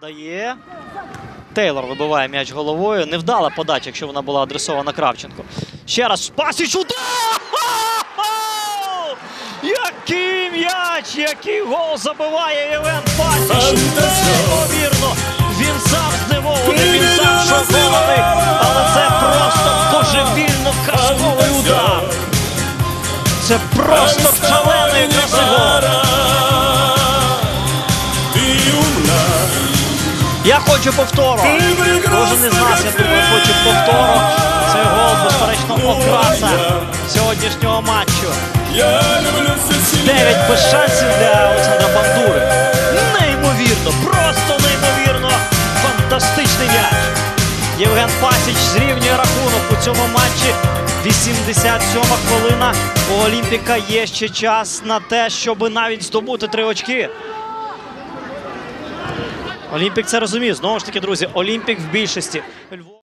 Дає. Тейлор вибиває м'яч головою. Невдала подача, якщо вона була адресована Кравченко. Ще раз Пасіч удар! Який м'яч! Який гол забиває Євген Пасіч! Неймовірно! Він сам здивований, він сам шокований, але це просто божевільно казковий удар. Це просто шалений красивий Я хочу повтору. Кожен із нас, я думаю, хоче повтору. Цей гол, безперечно, окраса сьогоднішнього матчу. Дев'ять без шансів для Олександра Бандури. Неймовірно, просто неймовірно. Фантастичний м'яч. Євген Пасіч зрівнює рахунок у цьому матчі. 87 хвилина. У Олімпіка є ще час на те, щоб навіть здобути три очки. Олімпік це розуміє. Знову ж таки, друзі, Олімпік в більшості.